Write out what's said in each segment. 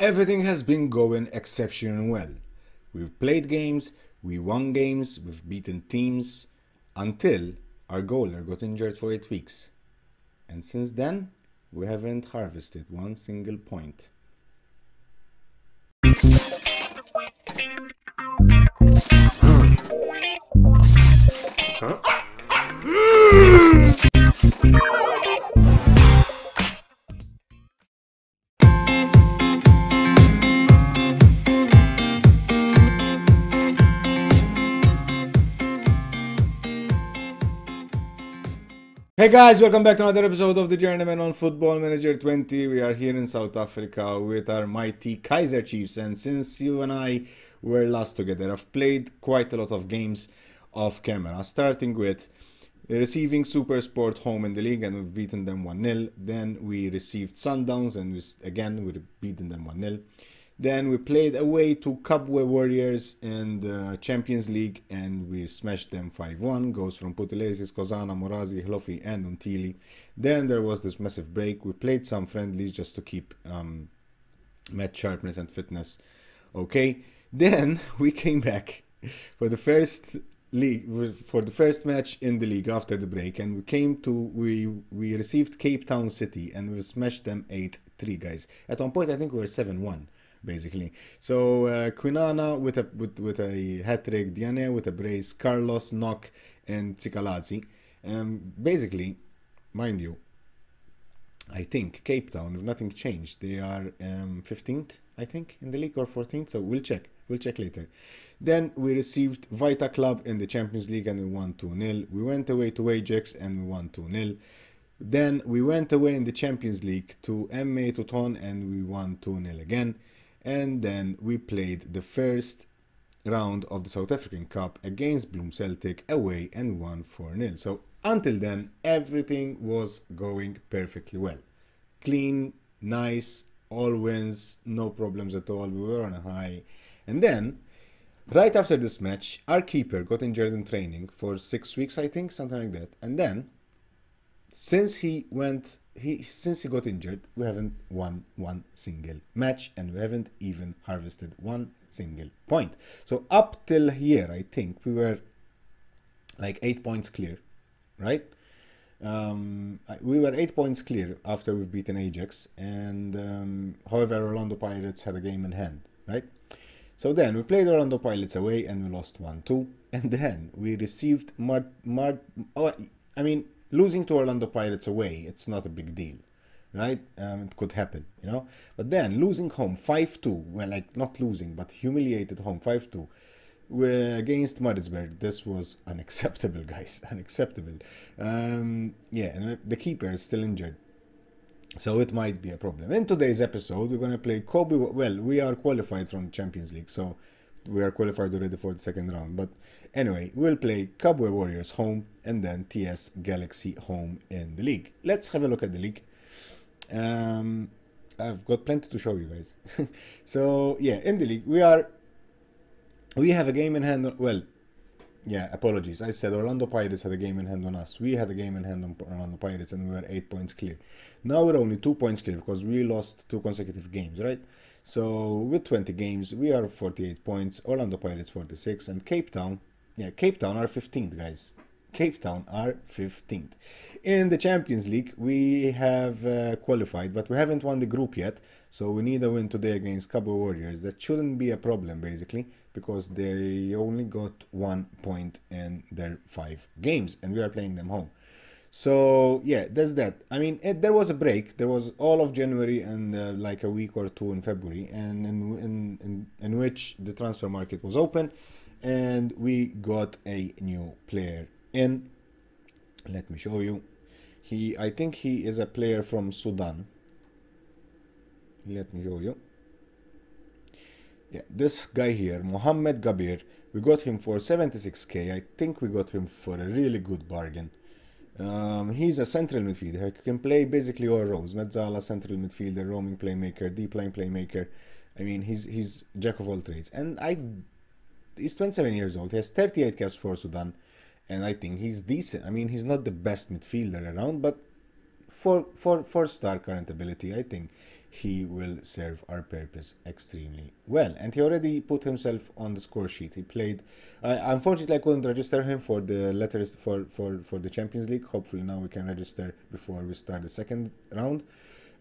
Everything has been going exceptionally well. We've played games, we won games, we've beaten teams until our goaler got injured for eight weeks. And since then, we haven't harvested one single point. Hey guys, welcome back to another episode of the Journeyman on Football Manager 20. We are here in South Africa with our mighty Kaizer Chiefs, and since you and I were last together, I've played quite a lot of games off camera, starting with receiving Super Sport home in the league, and we've beaten them 1 0. Then we received Sundowns, and we, again, we've beaten them 1 0. Then we played away to Kabwe Warriors in the Champions League and we smashed them 5-1. Goes from Buthelezis, Kozana, Morosi, Hlofi and Untili. Then there was this massive break. We played some friendlies just to keep um, match sharpness and fitness. Okay. Then we came back for the first league for the first match in the league after the break and we came to we we received Cape Town City and we smashed them 8-3 guys. At one point I think we were 7-1 basically. So uh, Quinana with a with, with a hat trick, Diane with a brace, Carlos, Knock, and Tsikalazzi. Um, basically, mind you, I think Cape Town, if nothing changed, they are um, 15th, I think, in the league or 14th. So we'll check. We'll check later. Then we received Vita Club in the Champions League and we won 2 0. We went away to Ajax and we won 2 0. Then we went away in the Champions League to MA Tuton and we won 2 0 again and then we played the first round of the South African Cup against Bloem Celtic away and won 4 0. So until then, everything was going perfectly well. Clean, nice, all wins, no problems at all. We were on a high. And then, right after this match, our keeper got injured in training for six weeks, I think, something like that. And then, since he went he since he got injured, we haven't won one single match and we haven't even harvested one single point. So up till here, I think we were like eight points clear, right? Um, we were eight points clear after we've beaten Ajax, and um, however, Orlando Pirates had a game in hand, right? So then we played Orlando Pirates away and we lost 1 2. And then we received Mart. Mart oh, I mean, losing to Orlando Pirates away, it's not a big deal, right? Um, it could happen, you know. But then losing home 5-2, well, like not losing, but humiliated home 5-2 against Maritzburg, this was unacceptable, guys, unacceptable. Um, yeah, and the keeper is still injured. So it might be a problem. In today's episode, we're going to play Kabwe. Well, we are qualified from the Champions League, so we are qualified already for the second round. But Anyway, we'll play Kabwe Warriors home and then TS Galaxy home in the league. Let's have a look at the league. Um, I've got plenty to show you guys. so yeah, in the league we are. We have a game in hand. Well, yeah, apologies. I said Orlando Pirates had a game in hand on us. We had a game in hand on Orlando Pirates and we were eight points clear. Now we're only two points clear because we lost two consecutive games, right? So with 20 games, we are 48 points. Orlando Pirates 46 and Cape Town yeah, Cape Town are 15th, guys. Cape Town are 15th. In the Champions League, we have uh, qualified, but we haven't won the group yet. So we need a win today against Kabwe Warriors. That shouldn't be a problem, basically, because they only got one point in their five games, and we are playing them home. So yeah, that's that. I mean, it, there was a break. There was all of January and uh, like a week or two in February, and in, in in in which the transfer market was open and we got a new player in. Let me show you. He i think he is a player from sudan. Let me show you. Yeah this guy here mohammed gabir we got him for 76k i think we got him for a really good bargain. Um, he's a central midfielder. He can play basically all roles. Mezzala central midfielder roaming playmaker deep lying playmaker. I mean he's he's jack of all trades. And i he's 27 years old. He has 38 caps for Sudan, and I think he's decent. I mean, he's not the best midfielder around, but for for for star current ability, I think he will serve our purpose extremely well. And he already put himself on the score sheet. He played. Uh, unfortunately, I couldn't register him for the letters for, for, for the Champions League. Hopefully, now we can register before we start the second round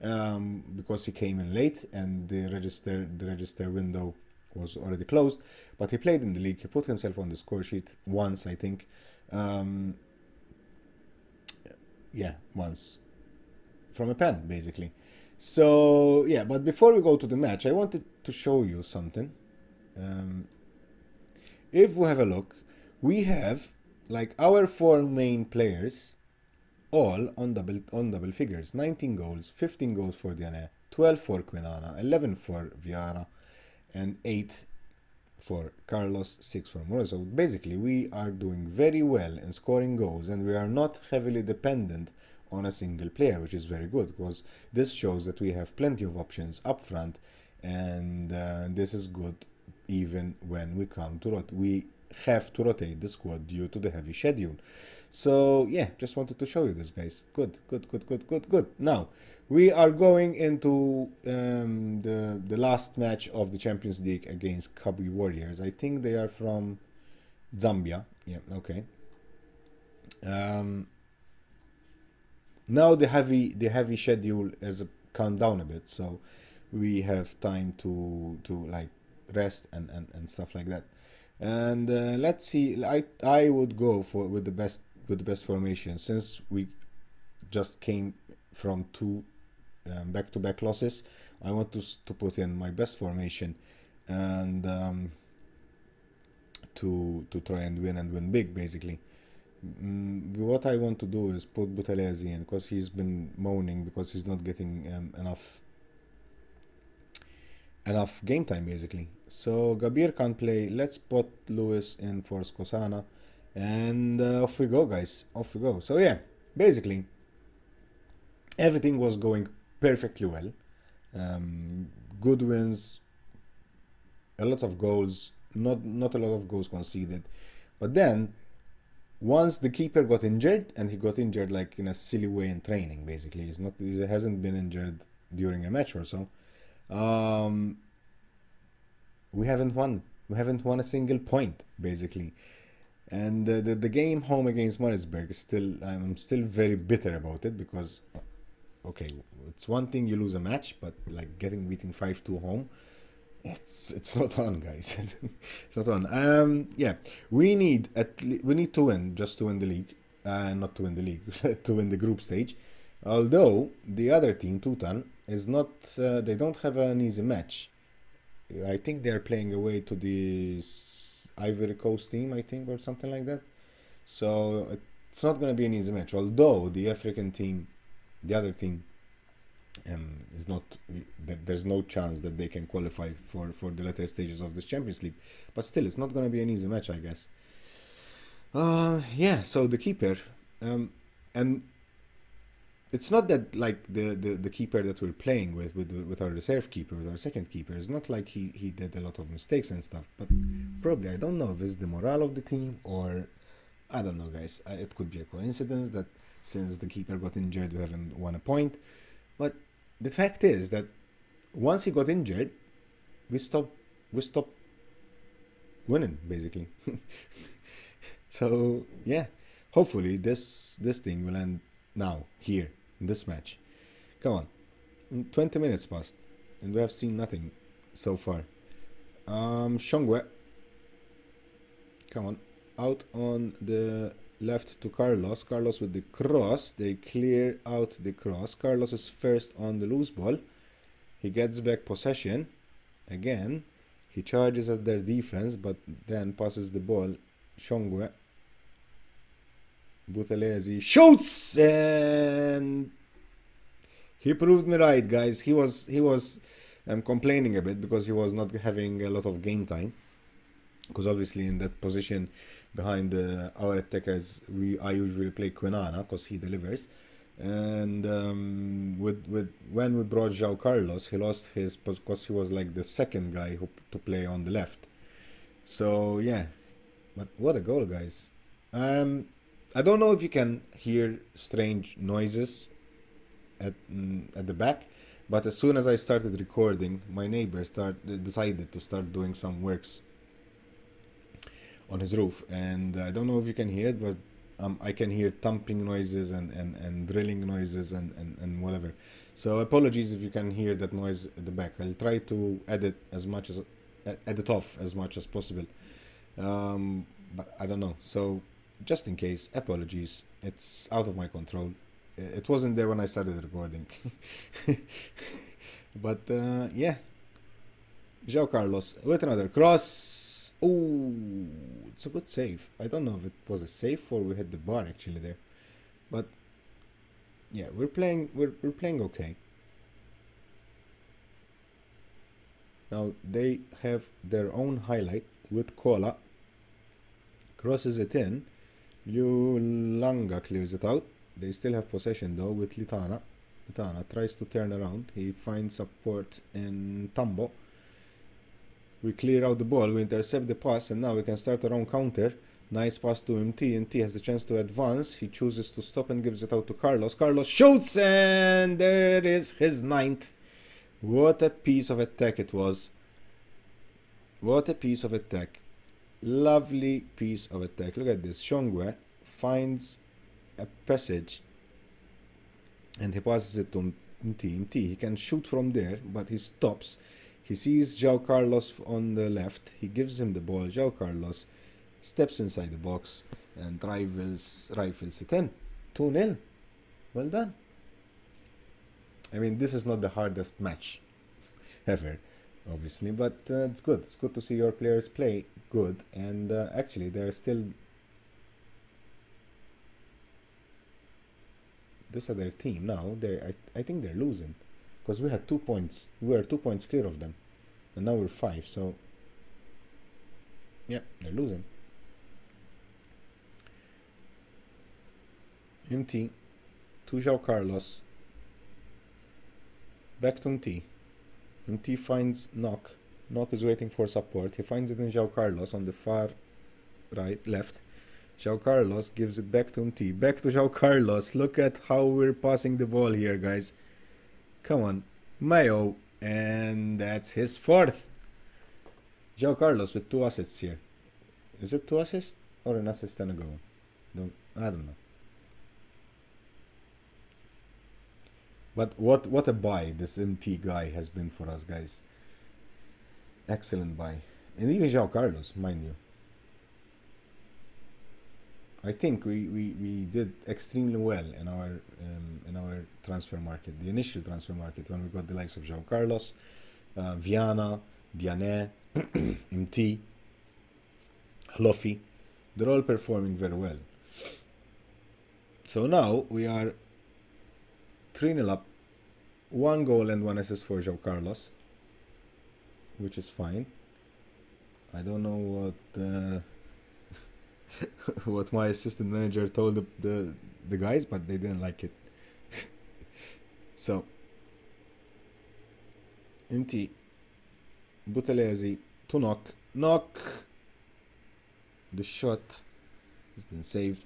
um, because he came in late and the register the register window was already closed. But he played in the league. He put himself on the score sheet once, I think. Um, yeah, once from a pen, basically. So yeah, but before we go to the match, I wanted to show you something. Um, if we have a look, we have like our four main players all on double on double figures 19 goals 15 goals for Diane 12 for Quinana 11 for Viana and 8 for Carlos 6 for Mora so basically we are doing very well in scoring goals and we are not heavily dependent on a single player, which is very good because this shows that we have plenty of options up front, and uh, this is good even when we come to rot. We have to rotate the squad due to the heavy schedule. So yeah, just wanted to show you this, guys. Good, good, good, good, good, good. Now we are going into um, the the last match of the Champions League against Kabwe Warriors. I think they are from Zambia. Yeah, okay. Um, now the heavy the heavy schedule has calmed down a bit so we have time to to like rest and and, and stuff like that and uh, let's see i i would go for with the best with the best formation since we just came from two um, back-to-back losses i want to to put in my best formation and um, to to try and win and win big basically Mm, what I want to do is put Buthelezi in because he's been moaning because he's not getting um, enough enough game time basically. So Gabir can't play. Let's put Lewis in for Skosana, and uh, off we go, guys. Off we go. So yeah, basically everything was going perfectly well. Um, good wins, a lot of goals, not not a lot of goals conceded, but then once the keeper got injured and he got injured like in a silly way in training basically he's not he hasn't been injured during a match or so um, we haven't won we haven't won a single point basically and uh, the, the game home against Maritzburg is still I'm still very bitter about it because okay it's one thing you lose a match but like getting beaten 5-2 home it's it's not on, guys. it's not on. Um, yeah, we need at we need to win just to win the league, uh, not to win the league, to win the group stage. Although the other team, Tutan, is not. Uh, they don't have an easy match. I think they are playing away to the Ivory Coast team, I think, or something like that. So it's not going to be an easy match. Although the African team, the other team, um, is not there's no chance that they can qualify for for the later stages of this Champions League. But still, it's not going to be an easy match, I guess. Uh, yeah. So the keeper, um, and it's not that like the, the, the keeper that we're playing with, with with our reserve keeper, with our second keeper, it's not like he, he did a lot of mistakes and stuff. But probably I don't know if it's the morale of the team or I don't know, guys. It could be a coincidence that since the keeper got injured, we haven't won a point. But the fact is that once he got injured, we stopped we stopped winning basically. so yeah, hopefully this this thing will end now here in this match. Come on, mm, 20 minutes passed and we have seen nothing so far. Um, Shongwe, come on, out on the left to Carlos. Carlos with the cross. They clear out the cross. Carlos is first on the loose ball. He gets back possession. Again, he charges at their defense, but then passes the ball. Shongwe. Buthelezi shoots and he proved me right, guys. He was he was um, complaining a bit because he was not having a lot of game time. Because obviously in that position behind our attackers, we I usually play Quinana because he delivers. And um, with with when we brought João Carlos, he lost his because he was like the second guy who to play on the left. So yeah, but what a goal, guys! Um, I don't know if you can hear strange noises at mm, at the back, But as soon as I started recording, my neighbor start decided to start doing some works on his roof, and I don't know if you can hear it, but um, I can hear thumping noises and, and, and drilling noises and, and, and whatever. So apologies if you can hear that noise at the back. I'll try to edit as much as edit off as much as possible. Um, but I don't know. So just in case, apologies. It's out of my control. It wasn't there when I started recording. but uh, yeah, João Carlos with another cross. Oh, it's a good save. I don't know if it was a save or we hit the bar actually there, but yeah, we're playing. We're we're playing okay. Now they have their own highlight with Cola. Crosses it in. Lulanga clears it out. They still have possession though with Litana. Litana tries to turn around. He finds support in Tambo. We clear out the ball, we intercept the pass, and now we can start our own counter. Nice pass to MT. MT has the chance to advance. He chooses to stop and gives it out to Carlos. Carlos shoots, and there it is, his ninth. What a piece of attack it was. What a piece of attack. Lovely piece of attack. Look at this. Shongwe finds a passage and he passes it to MT. MT, he can shoot from there, but he stops. He sees João Carlos on the left. He gives him the ball. João Carlos steps inside the box and rifles, rifles it in. 2 0. Well done. I mean, this is not the hardest match ever, obviously, but uh, it's good. It's good to see your players play good, and uh, actually, they're still. This other team now. They, I, I think they're losing, because we had two points. We were two points clear of them, and now we're five. So, yeah, they're losing. MT to João Carlos Back to. MT finds Knock. Knock is waiting for support. He finds it in João Carlos on the far right, left. João Carlos gives it back to MT. Back to João Carlos. Look at how we're passing the ball here, guys. Come on. Mayo. And that's his fourth. João Carlos with two assists here. Is it two assists or an assist and a goal? Don't, I don't know. But what what a buy this MT guy has been for us, guys. Excellent buy, and even João Carlos, mind you. I think we, we, we did extremely well in our um, in our transfer market, the initial transfer market when we got the likes of João Carlos, uh, Viana, Diane, MT, Hluffy. They're all performing very well. So now we are 3 0 up. One goal and one assist for João Carlos, which is fine. I don't know what uh, what my assistant manager told the, the, the guys, but they didn't like it. so, MT, Buthelezi to knock, knock. The shot has been saved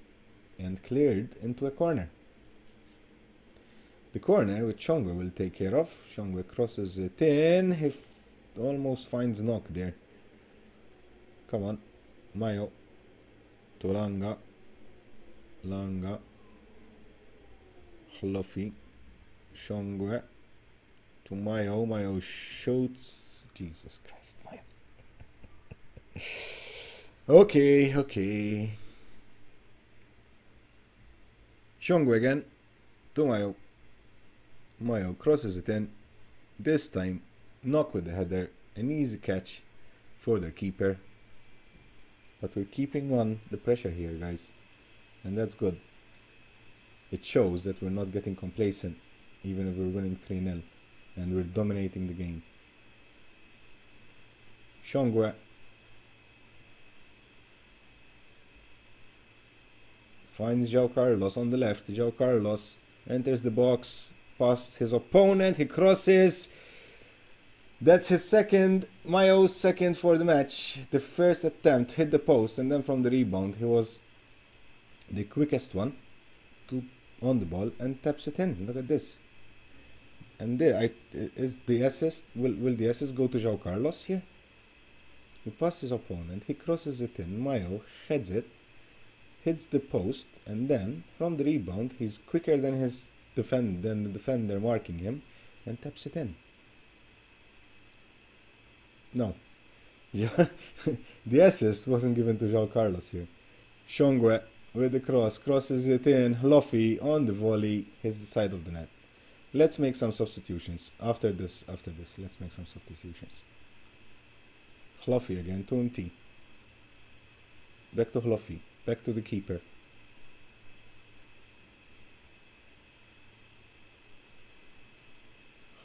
and cleared into a corner. The corner, which Shongwe will take care of. Shongwe crosses it in. He almost finds knock there. Come on. Mayo. To Langa. Langa. Hluffy. Shongwe. To Mayo. Mayo shoots. Jesus Christ, Mayo. okay, okay. Shongwe again. To Mayo. Mayo crosses it in. This time, knock with the header. An easy catch for the keeper. But we're keeping on the pressure here, guys. And that's good. It shows that we're not getting complacent, even if we're winning 3 0. And we're dominating the game. Shongwe. Finds João Carlos on the left. João Carlos enters the box, past his opponent. He crosses. That's his second, Mayo's second for the match. The first attempt hit the post, and then from the rebound, he was the quickest one to on the ball and taps it in. Look at this. And there, I, is the assist, will, will the assist go to João Carlos here? He passes his opponent, he crosses it in, Mayo heads it, hits the post, and then, from the rebound, he's quicker than his defend than the defender marking him, and taps it in. No. the assist wasn't given to João Carlos here. Shongwe with the cross, crosses it in, Luffy on the volley, hits the side of the net. Let's make some substitutions. After this, after this, let's make some substitutions. Fluffy again, Toon T. Back to Fluffy, back to the keeper.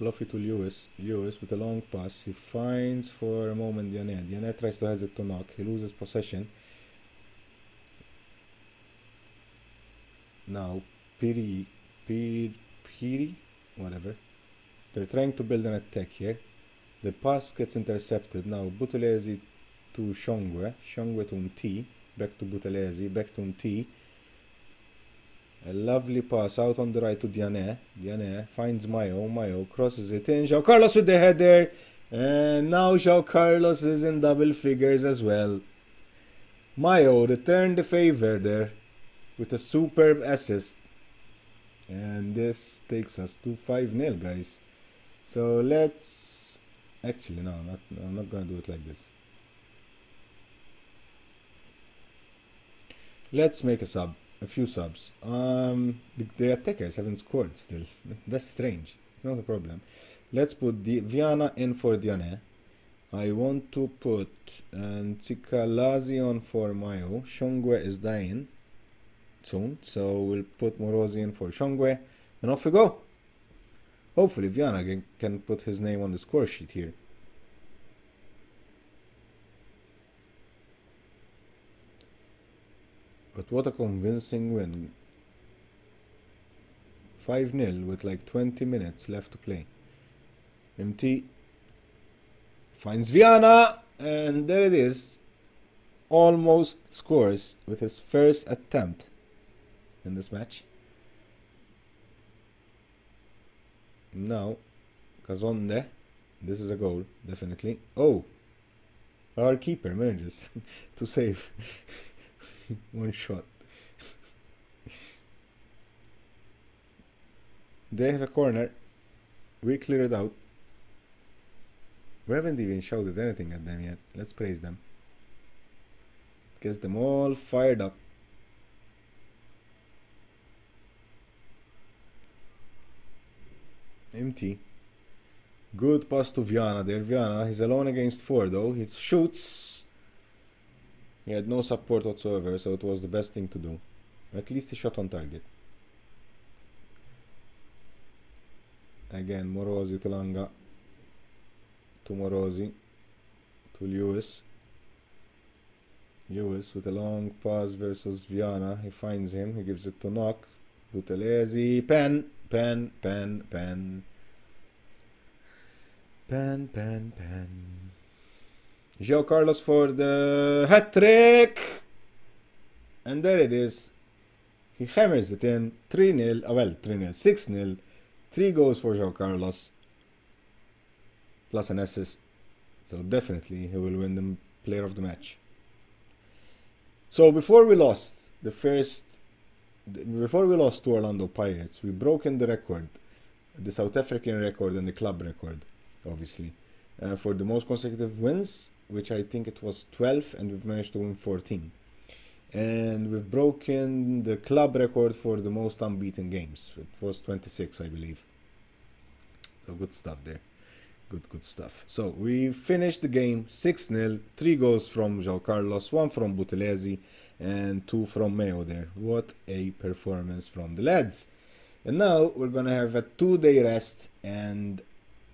Fluffy to Lewis. Lewis with a long pass. He finds for a moment Diane. Diane tries to hesitate to knock. He loses possession. Now, Piri, Piri, Piri, whatever. They're trying to build an attack here. The pass gets intercepted. Now, Buthelezi to Shongwe. Shongwe to T. Back to Buthelezi. Back to T. A lovely pass out on the right to Diane. Diane finds Mayo. Mayo crosses it in. João Carlos with the header. And now João Carlos is in double figures as well. Mayo returned the favor there with a superb assist. And this takes us to 5 0, guys. So let's. Actually, no, not, I'm not gonna do it like this. Let's make a sub a few subs. Um, the, the, attackers haven't scored still. That's strange. It's not a problem. Let's put the Viana in for Diane. I want to put um, Tsikalazi on for Mayo. Shongwe is dying soon, so we'll put Morosi in for Shongwe, and off we go. Hopefully Viana can, can put his name on the score sheet here. But what a convincing win. 5 0 with like 20 minutes left to play. MT finds Viana, and there it is. Almost scores with his first attempt in this match. Now, Kazonde, this is a goal, definitely. Oh, our keeper manages to save. one shot. they have a corner. We clear it out. We haven't even shouted anything at them yet. Let's praise them. Gets them all fired up. Empty. Good pass to Viana there. Viana, he's alone against four though. He shoots he had no support whatsoever, so it was the best thing to do. At least he shot on target. Again, Morosi to Langa. To Morosi. To Lewis. Lewis with a long pass versus Viana. He finds him. He gives it to Knock. Buthelezi. Pen. Pen. Pen. Pen. Pen. Pen. Pen. João Carlos for the hat trick. And there it is. He hammers it in 3 0. Oh, well, 3 0. 6 0. 3 goals for João Carlos. Plus an assist. So definitely he will win the player of the match. So before we lost the first. Before we lost to Orlando Pirates, we broken the record, the South African record and the club record, obviously, uh, for the most consecutive wins which I think it was 12, and we've managed to win 14. And we've broken the club record for the most unbeaten games. It was 26, I believe. So good stuff there. Good, good stuff. So we finished the game 6 0. Three goals from João Carlos, one from Buthelezi, and two from Mayo there. What a performance from the lads. And now we're gonna have a two day rest, and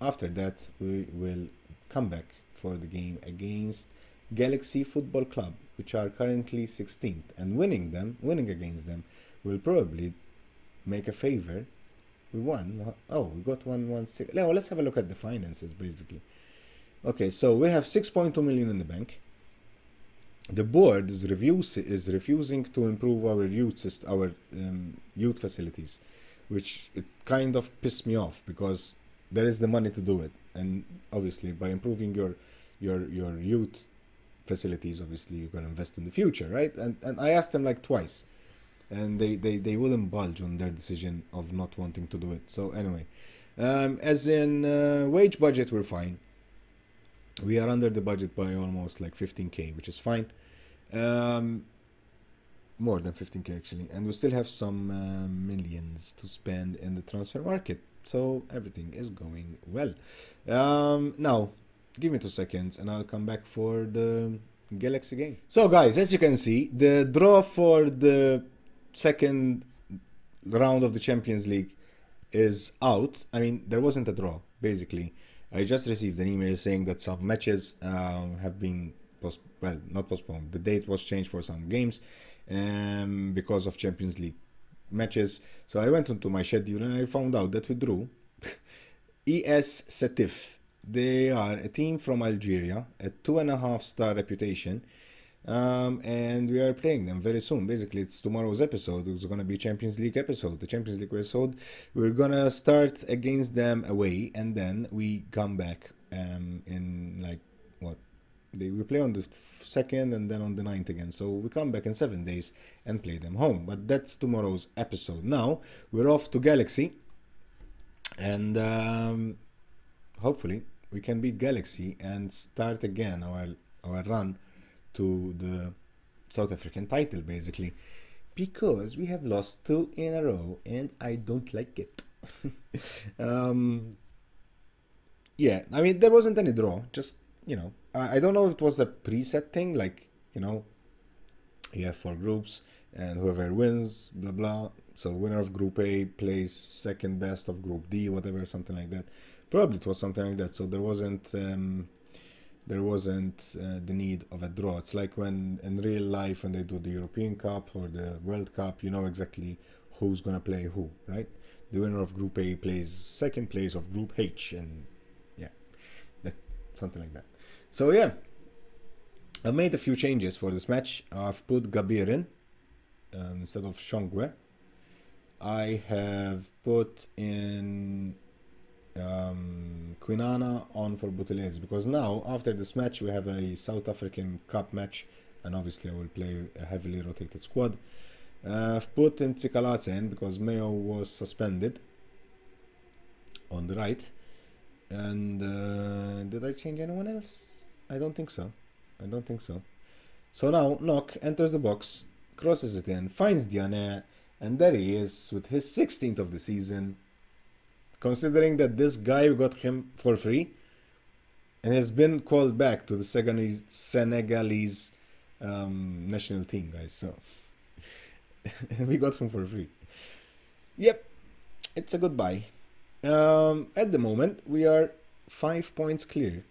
after that, we will come back for the game against Galaxy Football Club, which are currently 16th, and winning them, winning against them, will probably make a favor. We won. Oh, we got one one six. Let's have a look at the finances basically. Okay, so we have 6.2 million in the bank. The board is, reviews, is refusing to improve our youth our um, youth facilities, which it kind of pissed me off because there is the money to do it, and obviously by improving your your your youth facilities, obviously you're gonna invest in the future, right? And and I asked them like twice, and they they they wouldn't budge on their decision of not wanting to do it. So anyway, um, as in uh, wage budget, we're fine. We are under the budget by almost like 15k, which is fine. Um, more than 15k actually, and we still have some uh, millions to spend in the transfer market. So everything is going well. Um, now, give me two seconds, and I'll come back for the Galaxy game. So guys, as you can see, the draw for the second round of the Champions League is out. I mean, there wasn't a draw, basically. I just received an email saying that some matches um, have been post well, not postponed. The date was changed for some games um, because of Champions League matches. So I went onto my schedule and I found out that we drew ES Setif. They are a team from Algeria, a two and a half star reputation. Um, and we are playing them very soon. Basically, it's tomorrow's episode. It's gonna be Champions League episode. The Champions League episode. We're gonna start against them away, and then we come back um, in like what they we play on the second and then on the ninth again. So we come back in seven days and play them home. But that's tomorrow's episode. Now we're off to Galaxy, and um, hopefully we can beat Galaxy and start again our our run to the South African title, basically, because we have lost two in a row, and I don't like it. um, yeah, I mean there wasn't any draw, just you know, I, I don't know if it was the preset thing, like you know, you have four groups, and whoever wins, blah blah. So winner of Group A plays second best of Group D, whatever, something like that. Probably it was something like that. So there wasn't. Um, there wasn't uh, the need of a draw. It's like when in real life when they do the European Cup or the World Cup, you know exactly who's gonna play who, right? The winner of Group A plays second place of Group H, and yeah, that something like that. So yeah, I made a few changes for this match. I've put Gabir in um, instead of Shongwe. I have put in um, Kwinana on for Buthelezi because now after this match we have a South African Cup match and obviously I will play a heavily rotated squad. Uh, I've put in in because Mayo was suspended on the right. And uh, did I change anyone else? I don't think so. I don't think so. So now Knock enters the box, crosses it in, finds Diane, and there he is with his 16th of the season considering that this guy got him for free and has been called back to the Senegalese, Senegalese um, national team, guys. So we got him for free. Yep, it's a goodbye. Um, at the moment, we are five points clear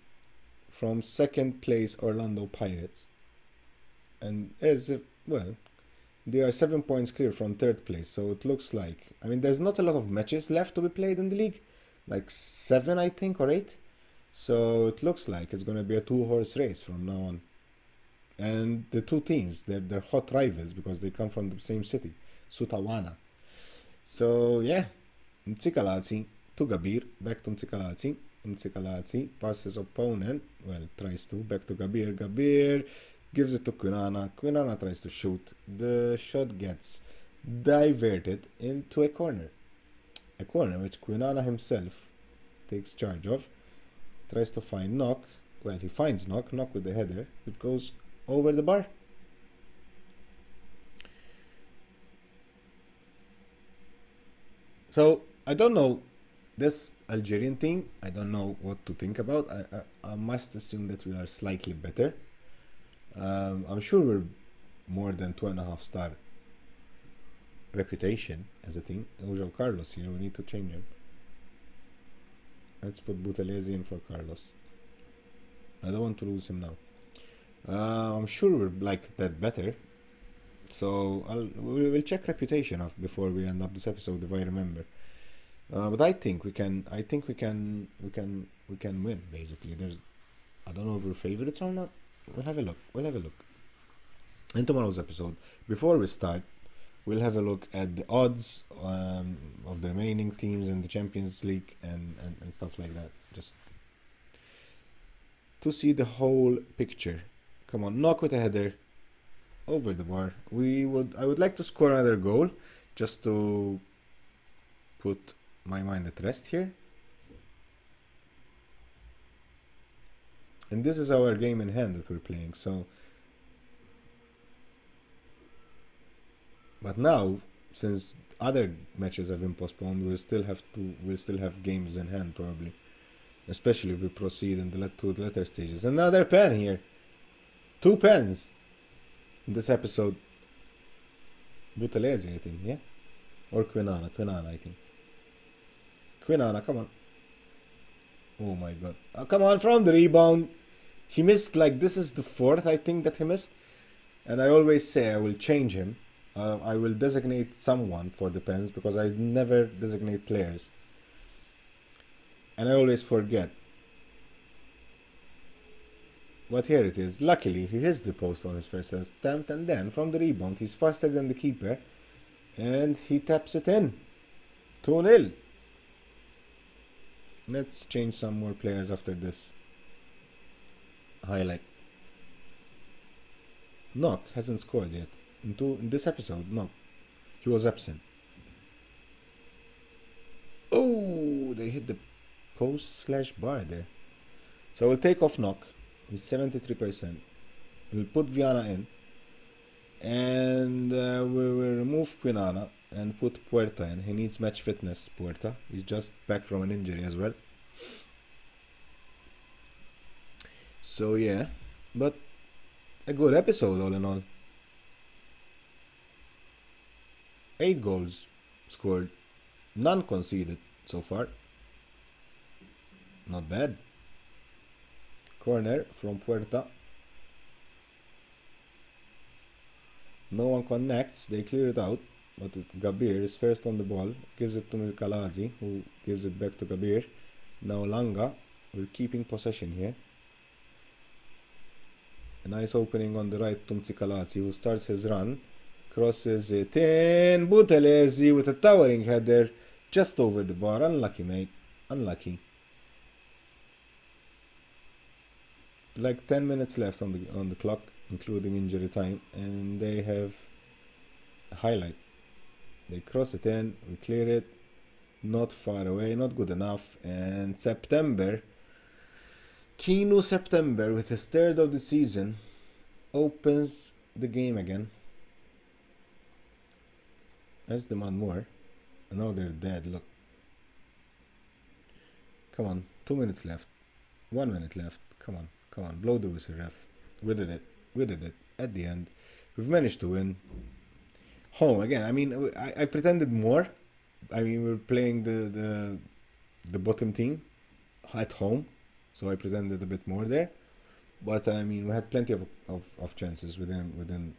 from second place Orlando Pirates, and as well, they are seven points clear from third place. So it looks like, I mean, there's not a lot of matches left to be played in the league, like seven, I think, or eight. So it looks like it's going to be a two horse race from now on. And the two teams, they're, they're hot rivals because they come from the same city, Sutawana. So yeah, Mtsikalati to Gabir, back to Mtsikalati. Mtsikalati passes opponent, well, tries to, back to Gabir. Gabir gives it to Kwinana. Kwinana tries to shoot. The shot gets diverted into a corner. A corner which Kwinana himself takes charge of. Tries to find Knock. Well, he finds Knock. Knock with the header. It goes over the bar. So, I don't know this Algerian team. I don't know what to think about. I, I, I must assume that we are slightly better. Um, I'm sure we're more than two and a half star reputation as a team. João Carlos here, we need to change him. Let's put Buthelezi in for Carlos. I don't want to lose him now. Uh, I'm sure we're like that better. So I'll we will check reputation off before we end up this episode if I remember. Uh, but I think we can. I think we can. We can. We can win. Basically, there's. I don't know if we're favorites or not. We'll have a look. We'll have a look. In tomorrow's episode, before we start, we'll have a look at the odds um, of the remaining teams in the Champions League and, and, and stuff like that. Just to see the whole picture. Come on, knock with a header over the bar. We would I would like to score another goal just to put my mind at rest here. And this is our game in hand that we're playing, so. But now since other matches have been postponed we'll still have to we'll still have games in hand probably. Especially if we proceed in the later stages. Another pen here. Two pens. In this episode. Buthelezi I think yeah? Or Quinana Quinana I think. Quinana come on. Oh my god. Oh, come on from the rebound he missed like this is the fourth I think that he missed and I always say I will change him uh, I will designate someone for the pens because I never designate players. And I always forget. But here it is. Luckily, he hits the post on his first attempt and then from the rebound, he's faster than the keeper and he taps it in. 2 0. Let's change some more players after this highlight. Knock hasn't scored yet into in this episode. Knock. he was absent. Oh, they hit the post slash bar there. So we'll take off knock. He's 73%. We'll put Viana in. And uh, we will remove Quinana and put Puerta in. He needs match fitness, Puerta. He's just back from an injury as well. So yeah, but a good episode all in all. 8 goals scored, none conceded so far. Not bad. Corner from Puerta. No one connects, they clear it out. But Gabir is first on the ball, gives it to Mikalazi, who gives it back to Gabir. Now Langa, we're keeping possession here. A nice opening on the right to Mtsikalazi, who starts his run crosses it in. Buthelezi with a towering header just over the bar. Unlucky, mate. Unlucky. Like 10 minutes left on the on the clock, including injury time, and they have a highlight. They cross it in, we clear it, not far away, not good enough, and September, Kino September with his third of the season, opens the game again. Let's demand more. Now they're dead, look. Come on, two minutes left. One minute left. Come on, come on, blow the whistle, ref. We did it. We did it. At the end, we've managed to win. Home again. I mean, I, I pretended more. I mean, we are playing the the the bottom team at home, so I pretended a bit more there. But I mean, we had plenty of of, of chances within within.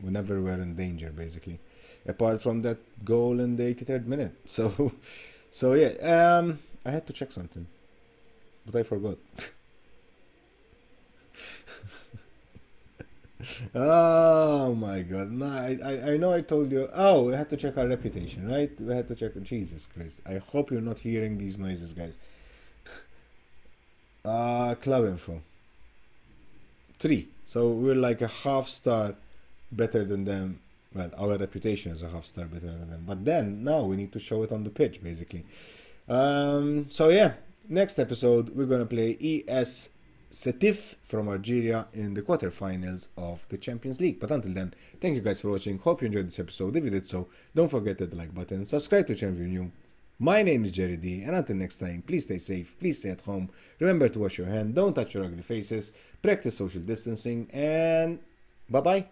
Whenever we were in danger, basically apart from that goal in the 83rd minute. So, so yeah, um, I had to check something, but I forgot. oh my god! No, I, I, I know I told you. Oh, we had to check our reputation, right? We had to check. Jesus Christ! I hope you're not hearing these noises, guys. Uh club info. Three. So we're like a half star better than them well, our reputation is a half star better than them. But then now we need to show it on the pitch, basically. Um, so yeah, next episode we're gonna play ES Setif from Algeria in the quarterfinals of the Champions League. But until then, thank you guys for watching. Hope you enjoyed this episode. If you did so, don't forget that like button, subscribe to the channel you're new. My name is Gerrydee, and until next time, please stay safe, please stay at home, remember to wash your hand, don't touch your ugly faces, practice social distancing, and bye bye.